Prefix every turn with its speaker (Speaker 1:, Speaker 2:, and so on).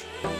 Speaker 1: Yeah.